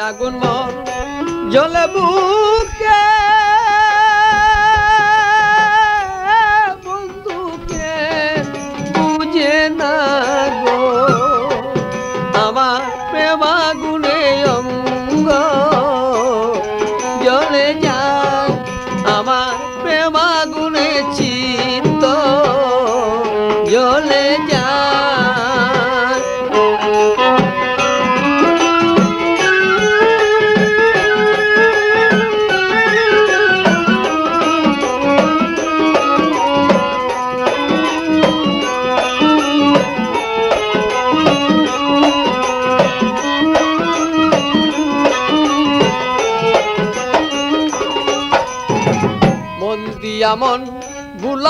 আগুন মন জলে বুক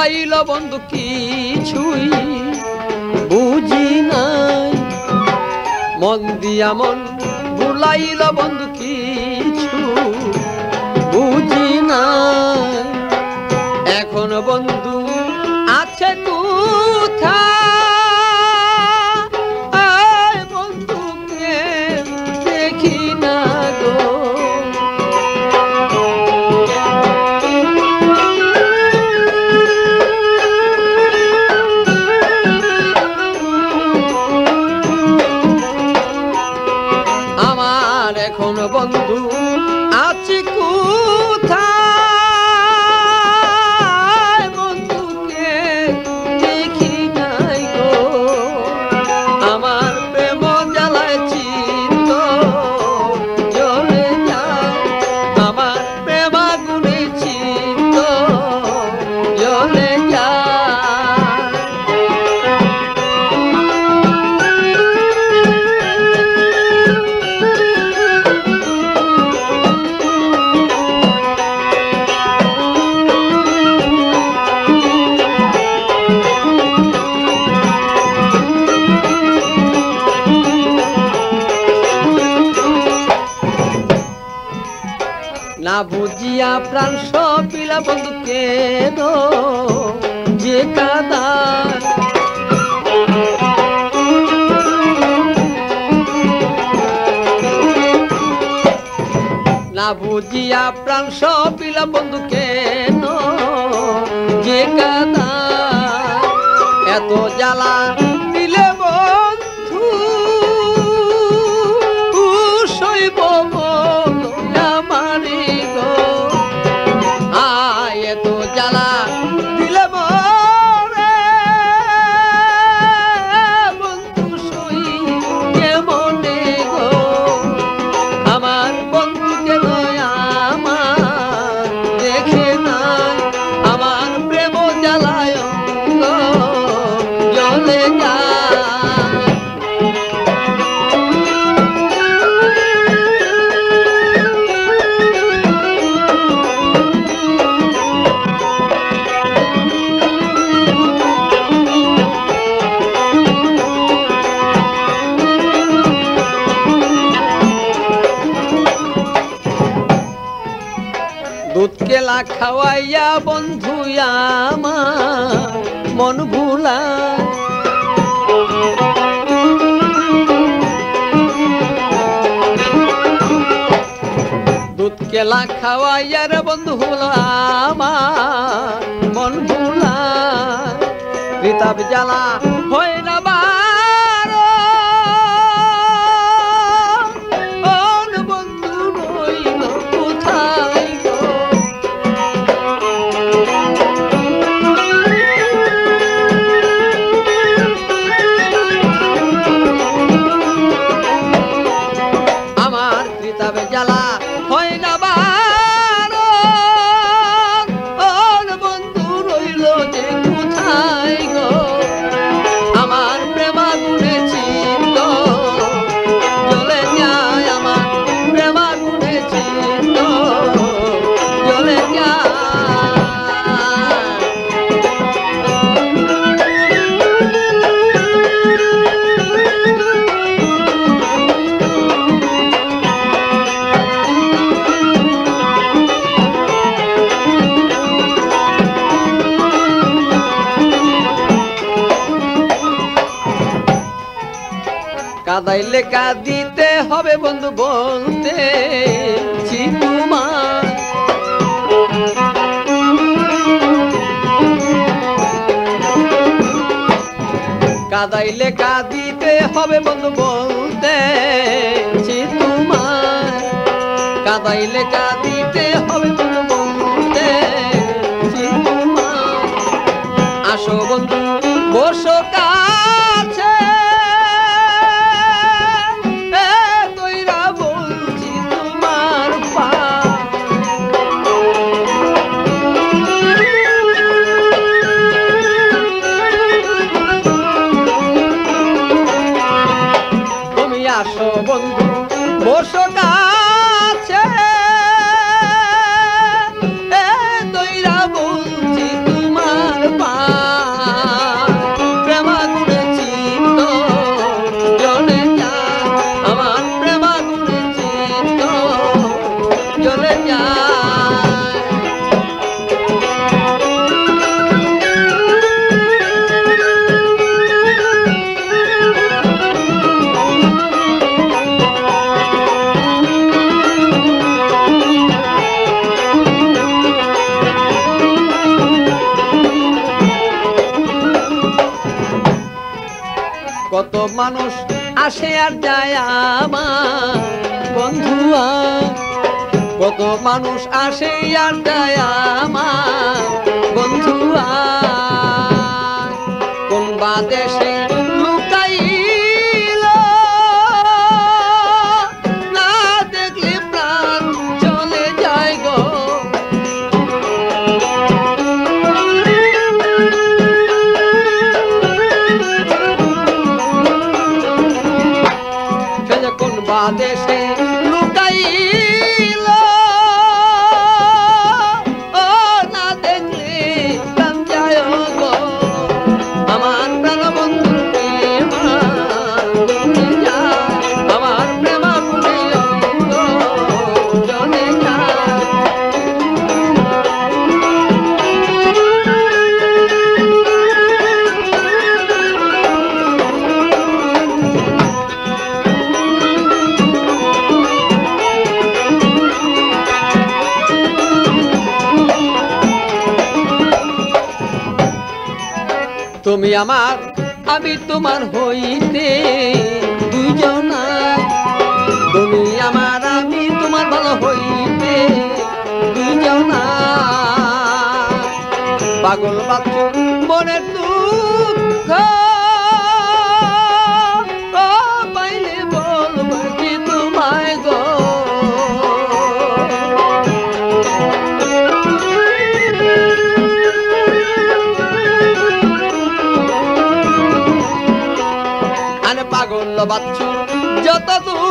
পাইল বন্ধু কিছুই বুঝি নাই। মন দিয়া মন ভুলাইল বন্ধু কিছু বুঝি নাই। এখন বন্ধু প্রাণ সপিলা বন্ধু কেন যে কাদার না বুঝিয়া প্রাণ সপিলা বন্ধু কেন যে কাদার এত জ্বালা খাওয়াইয়া বন্ধু আমার মন ভুলা দুধ কেলা খাওয়াইয়ার বন্ধু আমার মন ভুলা রিতাব জ্বালা করে কাঁদিতে হবে বন্ধু বলতে। তোমার কাদাইলে কাঁদিতে হবে বন্ধু বলতে। তোমার কাদাইলে কাঁদিতে হবে বন্ধু বলতে। আসো বন্ধু, বসো কা তুমি আমার, আমি তোমার হইতে দুইজন তুমি আমার, আমি তোমার ভালো হইতে দুইজনা পাগল বাচ্চু মনের भलोबाच जत दूर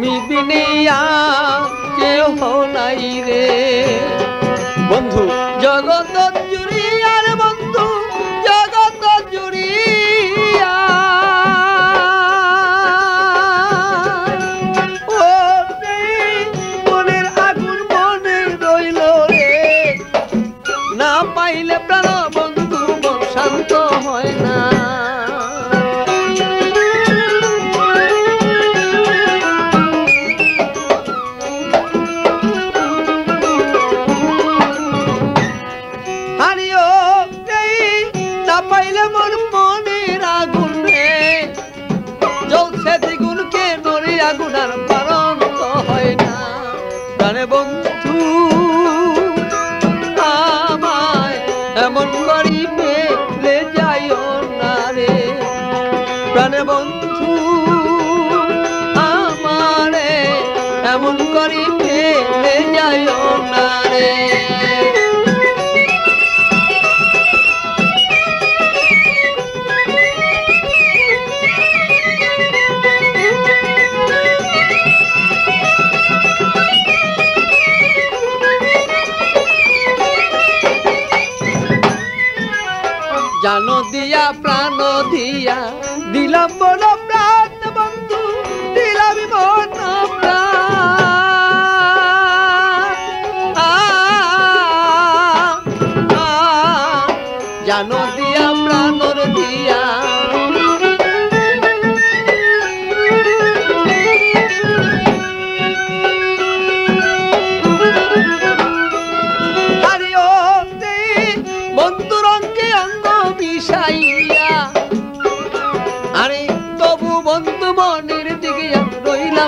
তুমি বিনিয়া কেহ নাই রে। বন্ধু জগত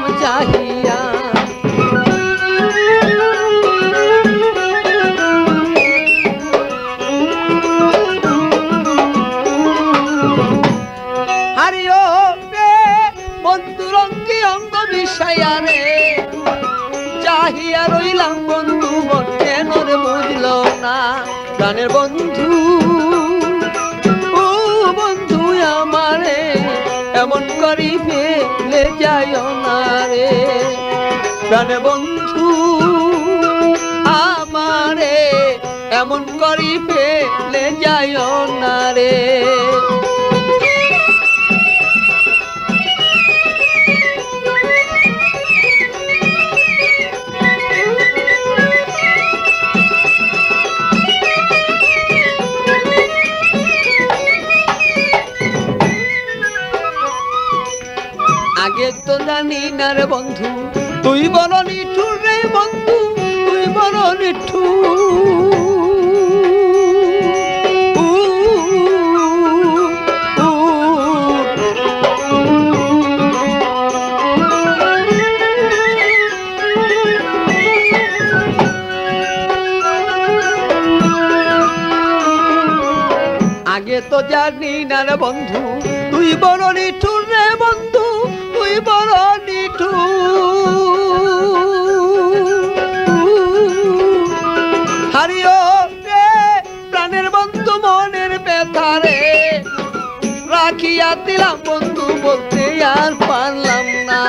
राम चाहे প্রাণে বন্ধু, আমারে এমন করি ফেলে যায় না রে। আগে তো জানি না রে বন্ধু তুই বড় নিঠুর রে বন্ধু তুই উ, উ, আগে তো জানি না বন্ধু তুই বড় নিঠুর। রাখিয়া দিলাম বন্ধু বলতে আর পারলাম না।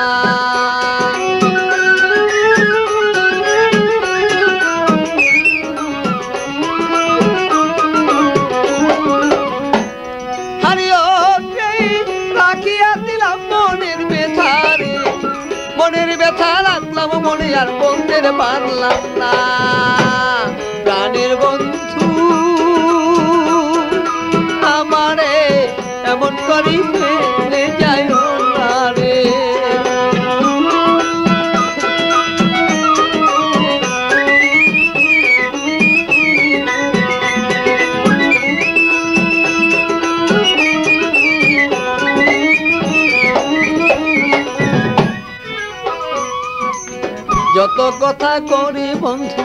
কথা করি বন্ধু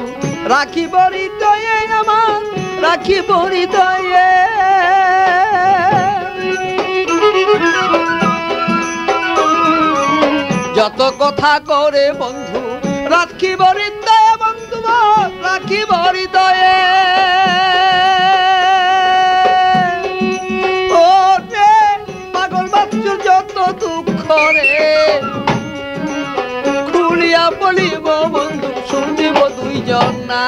রাখি বড়ি দয়ে আমার রাখি বড়ি দয়ে যত কথা করে বন্ধু রাখি বড়ি দয়ে বন্ধু রাখি বলিব বন্ধু, শুনিব দুইজন না।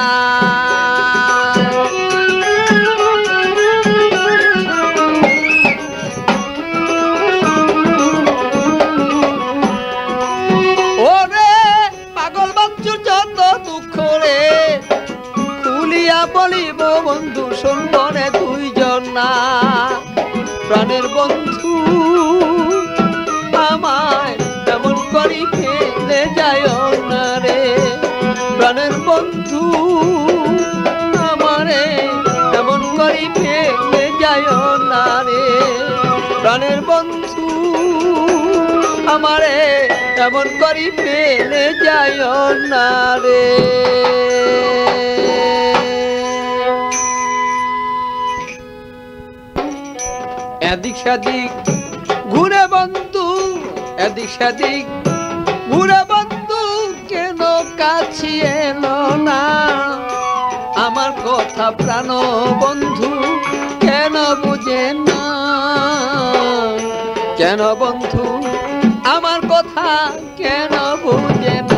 বলিব বন্ধু শুনবনে দুইজন না। প্রাণের বন্ধু আমায় তেমন করি ফেলে যায় আমারে তেমন করি ফেলে যায় না রে। এদিক সেদিক ঘুরে বন্ধু, এদিক সেদিক ঘুরে বন্ধু, কেন কাছে এলো না? আমার কথা প্রাণ বন্ধু, কেন বুঝে না? কেন বন্ধু কেন বুঝে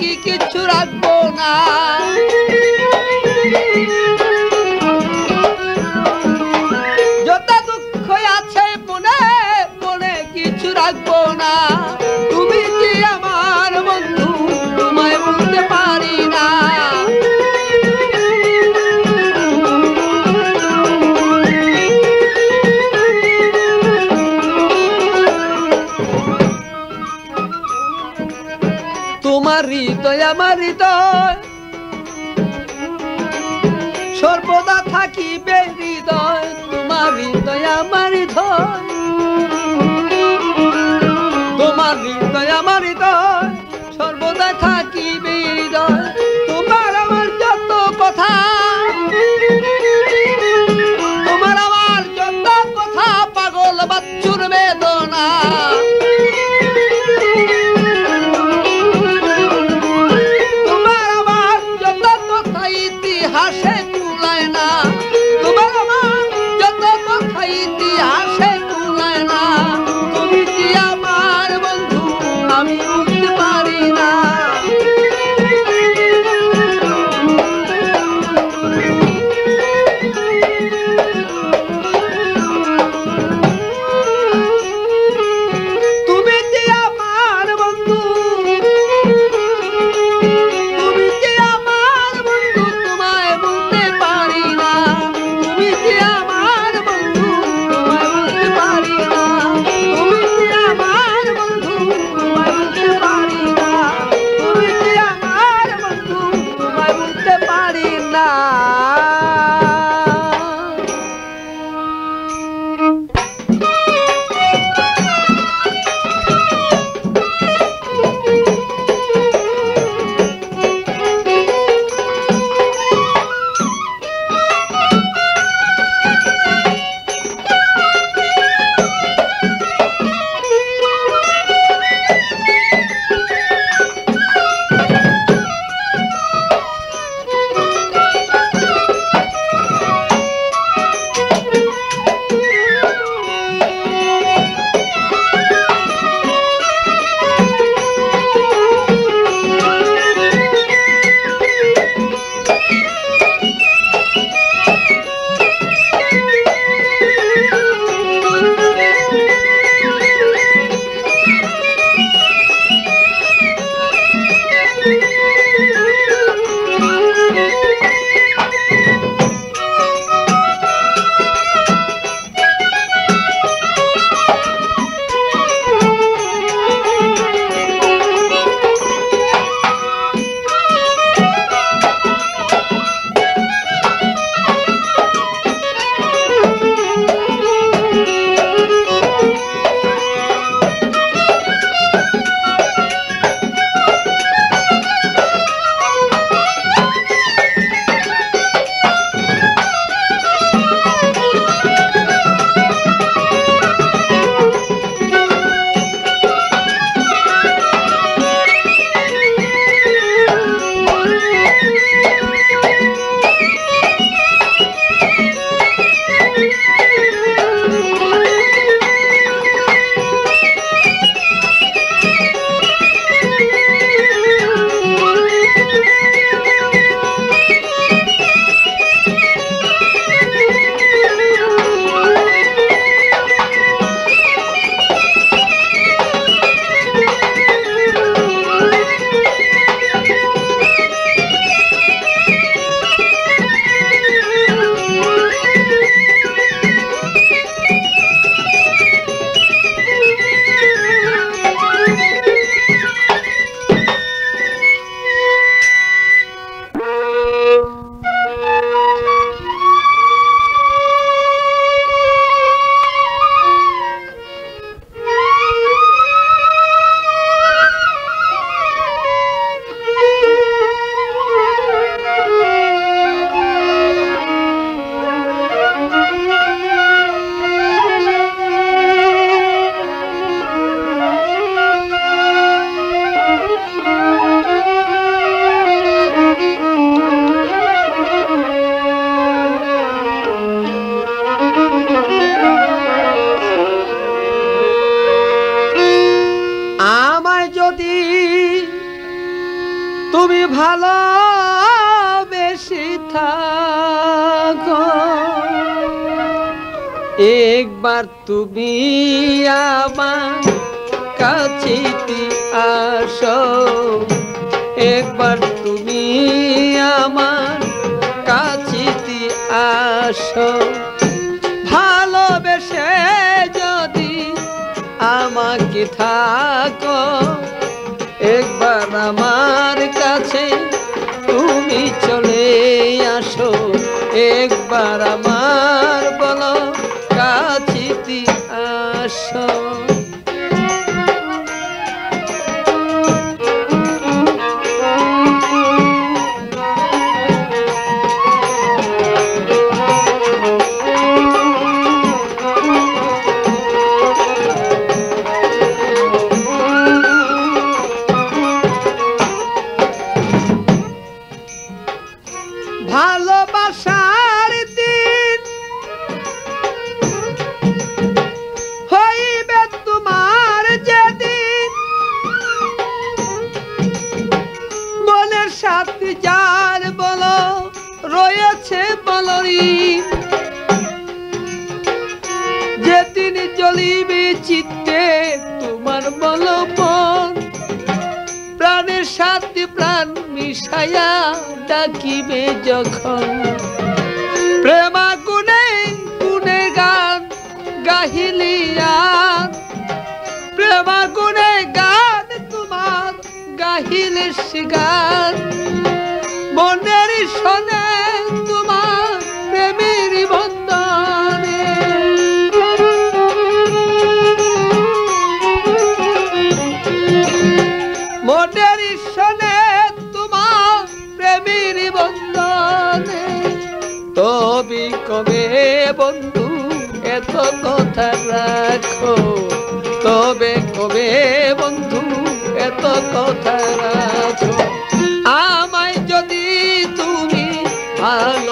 বাকি কিচ্ছু রাখবো না আমার সর্বদা থাকি হৃদয় তোমার হৃদয় আমার একবার আমার কাছে তুমি চলে আসো। একবার আমার হইবে যখন কোথায় আছো আমায় যদি তুমি ভালো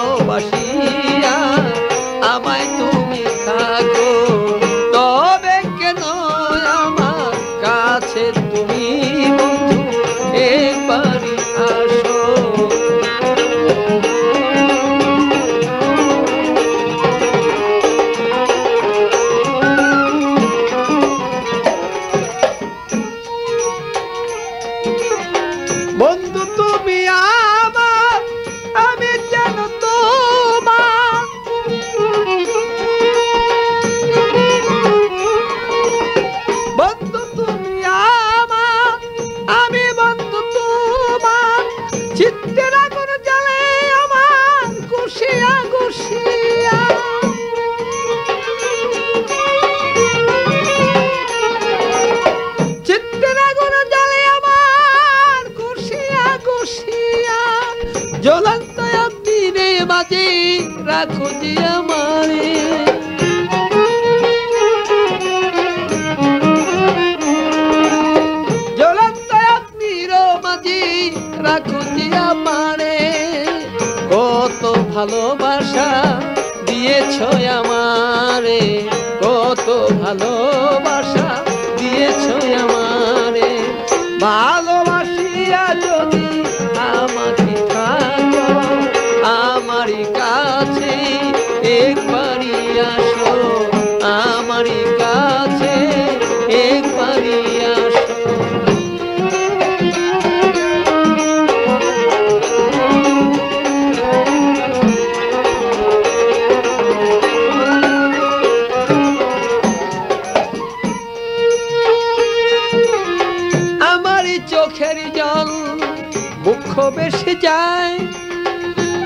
যায়,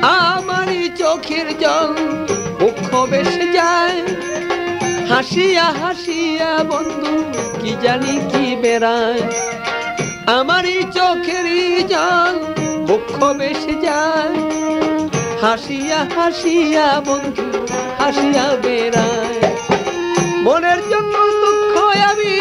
আমারই চোখের জল মুখ বেসে যায়। হাসিয়া হাসিয়া বন্ধু, কি জানি কি বেড়ায়। আমারই চোখেরই জল মুখ বেসে যায়। হাসিয়া হাসিয়া বন্ধু, হাসিয়া বেড়ায়। মনের জন্য দুঃখ আমি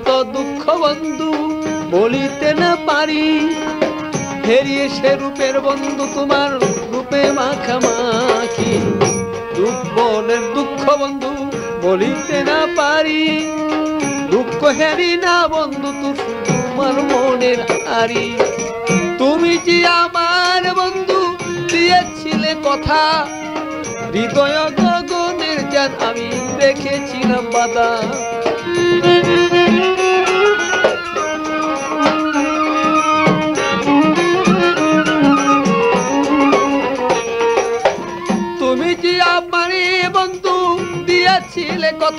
কত দুঃখ বন্ধু বলিতে না পারি হেরিয়ে সে রূপের বন্ধু তোমার রূপে মাখামাখি। দুঃখ দুঃখ বন্ধু বলিতে না পারি দুঃখ হেরি না বন্ধু তোমার মনের আরি। তুমি যে আমার বন্ধু দিয়েছিলে কথা, হৃদয় গগনের যান আমি দেখেছিলাম বাদা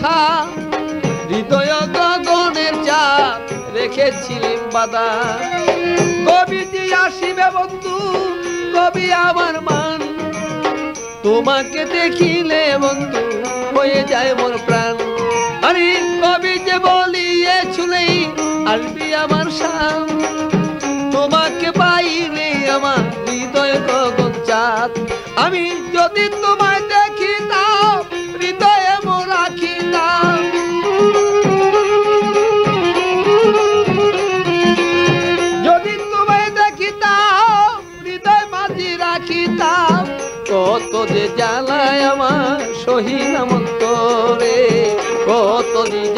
কথা হৃদয় গগনের চা রেখেছিলেন বাদা কবিটি আসিবে বন্ধু, কবি আমার মান। তোমাকে দেখিলে বন্ধু, হয়ে যায় মোর প্রাণ। আরে কবি যে বলিয়ে ছুলেই আসবি আমার সাম তোমাকে পাইলে আমার হৃদয় গগন চাঁদ। আমি যদি তোমায় দেখি কত দিজ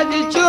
ya dicho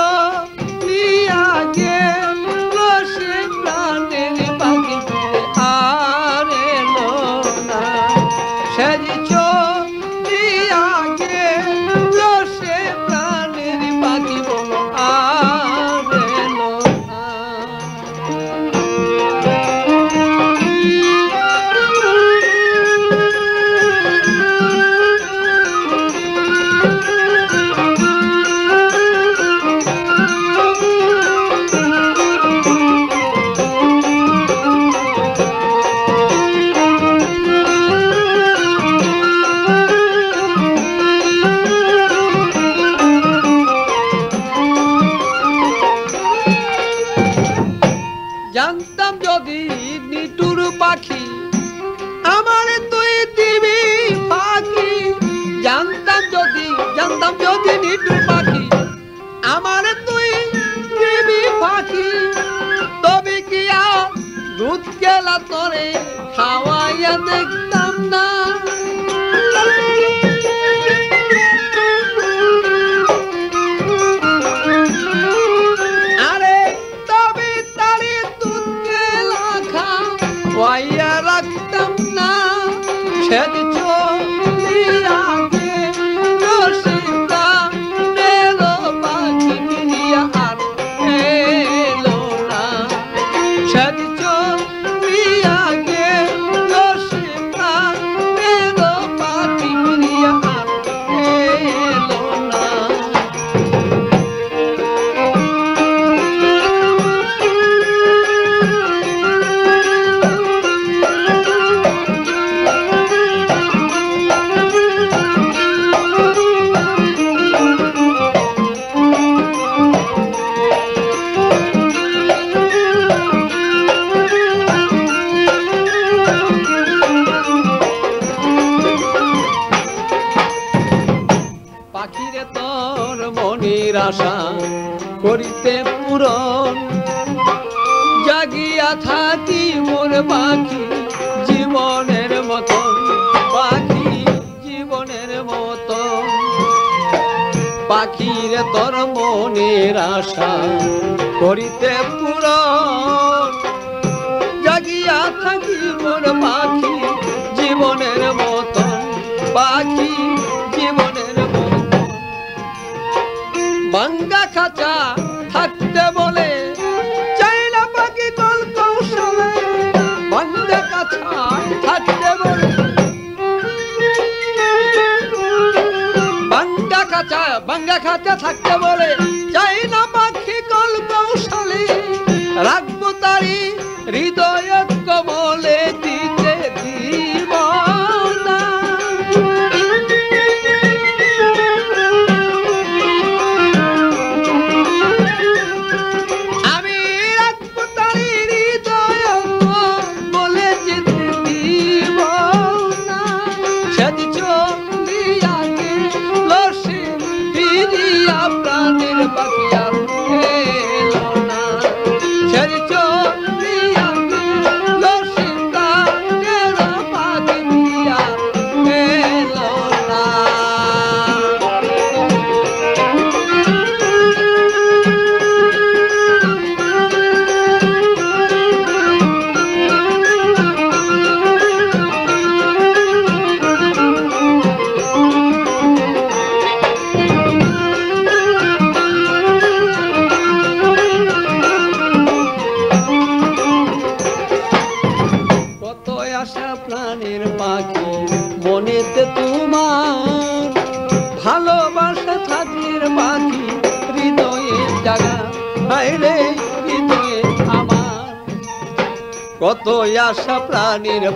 প্রাণের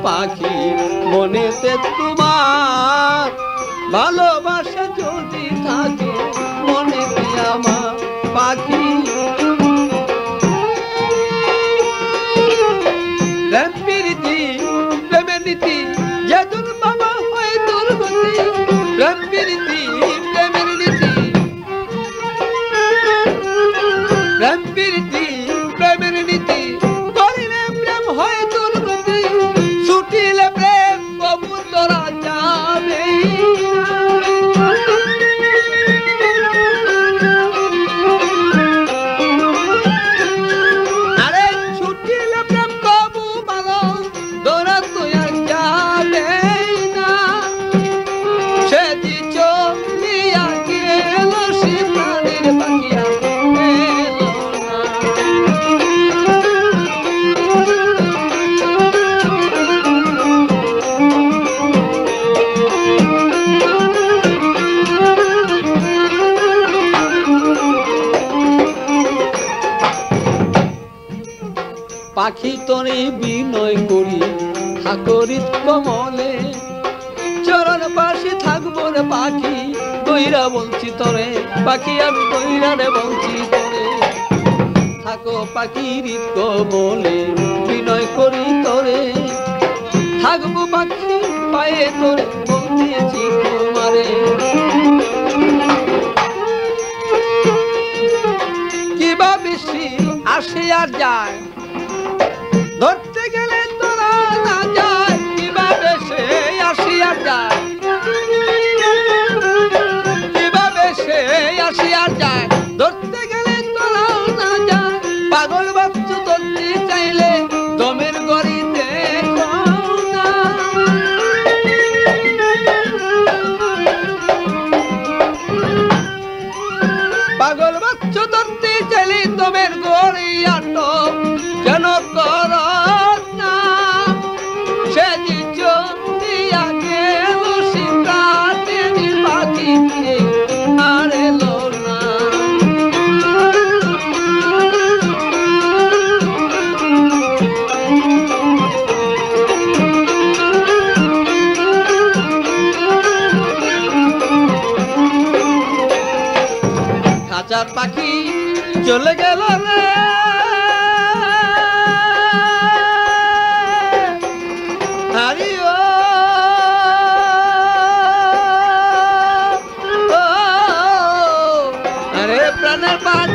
পাখি মনেতে তোমার ভালো চরণে বিনয় করি ঠাকুরিত কমলে। চরণ পাশে থাকব রে পাখি কইরা বলছি তরে, পাখি আমি কইরা রে বলছি তরে। থাকো পাখি রিত বলে, বিনয় করি তরে। থাকব পাখি পায়ে তরে বলতেছি তোমারে। কিবা বেশি আসে আর যায় खुशियाँ जाए চলে গেল রে। আরে প্রাণের পাত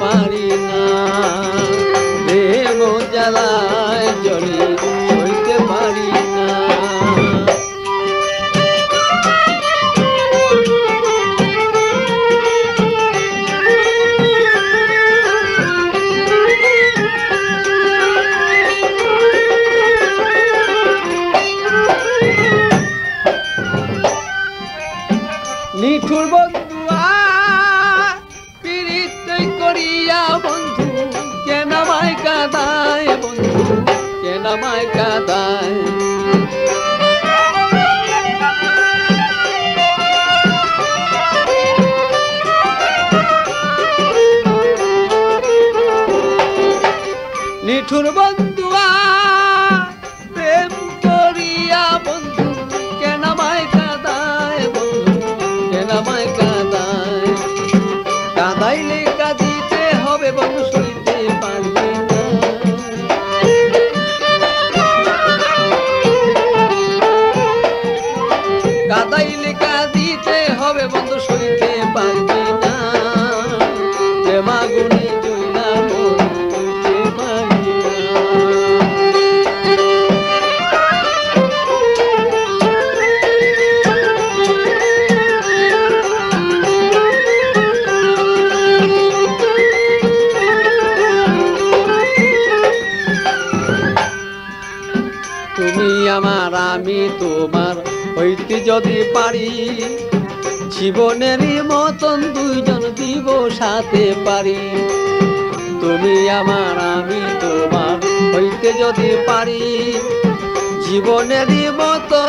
পারি না। দেব জ্বালায় জড়ি নিঠুর যদি পারি জীবনেরই মতন দুইজন দিব সাথে পারি। তুমি আমার, আমি তোমার হইতে যদি পারি জীবনেরই মতো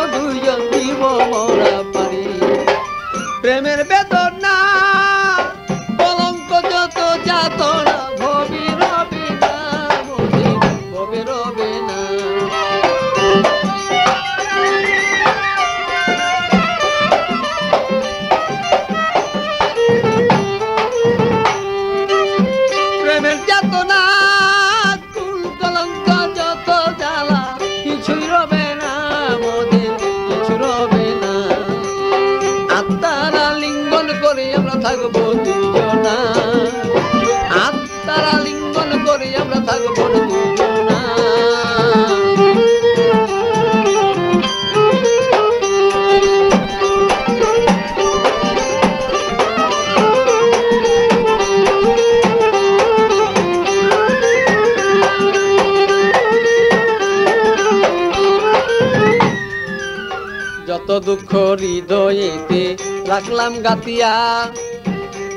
রাখলাম গাতিয়া।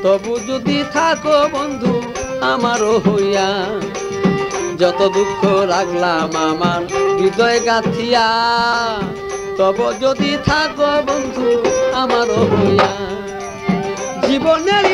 তবু যদি থাকো বন্ধু আমারও হইয়া। যত দুঃখ রাখলাম আমার হৃদয় গাথিয়া তব যদি থাকো বন্ধু আমারও হইয়া। জীবনের